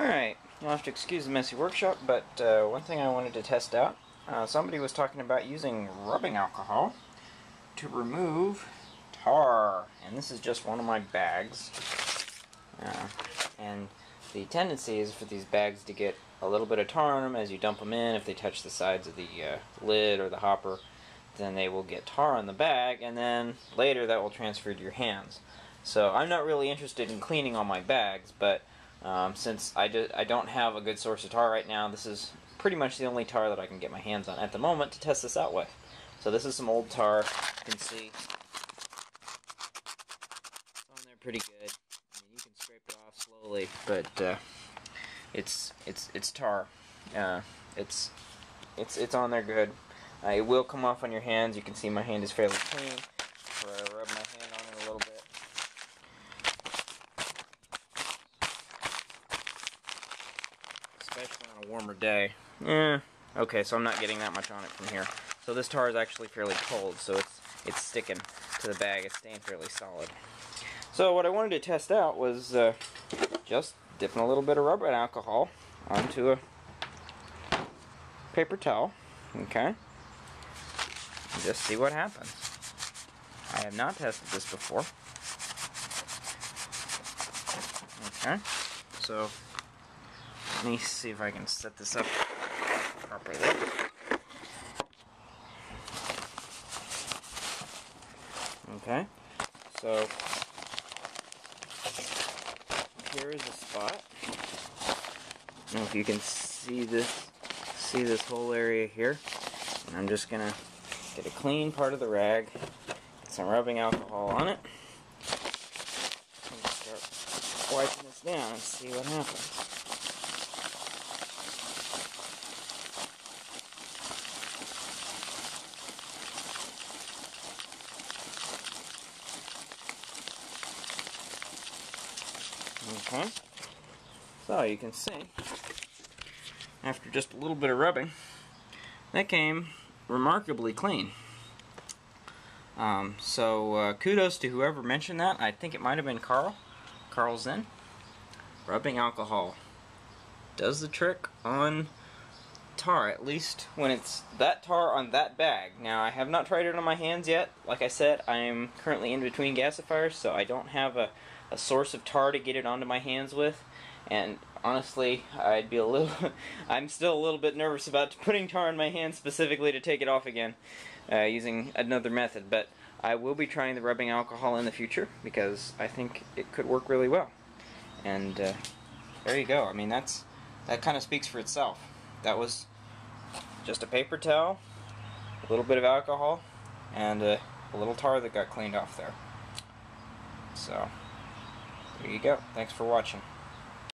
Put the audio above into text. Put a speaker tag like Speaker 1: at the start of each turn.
Speaker 1: Alright, you'll have to excuse the messy workshop, but uh, one thing I wanted to test out, uh, somebody was talking about using rubbing alcohol to remove tar, and this is just one of my bags. Uh, and the tendency is for these bags to get a little bit of tar on them as you dump them in. If they touch the sides of the uh, lid or the hopper, then they will get tar on the bag, and then later that will transfer to your hands. So I'm not really interested in cleaning all my bags, but um, since I, do, I don't have a good source of tar right now, this is pretty much the only tar that I can get my hands on at the moment to test this out with. So this is some old tar. You can see it's on there pretty good. I mean, you can scrape it off slowly, but uh, it's it's it's tar. Uh, it's it's it's on there good. Uh, it will come off on your hands. You can see my hand is fairly clean. Where I rub my hand on it a little bit. Especially on a warmer day. Yeah. okay, so I'm not getting that much on it from here. So this tar is actually fairly cold, so it's it's sticking to the bag. It's staying fairly solid. So what I wanted to test out was uh, just dipping a little bit of rubbing alcohol onto a paper towel. Okay. And just see what happens. I have not tested this before. Okay. So let me see if I can set this up properly. Okay, so here is a spot. Know if you can see this, see this whole area here. And I'm just gonna get a clean part of the rag, get some rubbing alcohol on it, and start wiping this down and see what happens. Okay. So you can see, after just a little bit of rubbing, that came remarkably clean. Um, so uh, kudos to whoever mentioned that. I think it might have been Carl. Carl's Zen. Rubbing alcohol does the trick on tar, at least when it's that tar on that bag. Now, I have not tried it on my hands yet. Like I said, I am currently in between gasifiers, so I don't have a a source of tar to get it onto my hands with. And honestly, I'd be a little, I'm still a little bit nervous about putting tar on my hands specifically to take it off again uh, using another method. But I will be trying the rubbing alcohol in the future because I think it could work really well. And uh, there you go. I mean, that's that kind of speaks for itself. That was just a paper towel, a little bit of alcohol, and uh, a little tar that got cleaned off there. So. There you go. Thanks for watching.